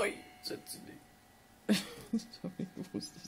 Oi, setz dich. nicht. Sorry, wusste ich.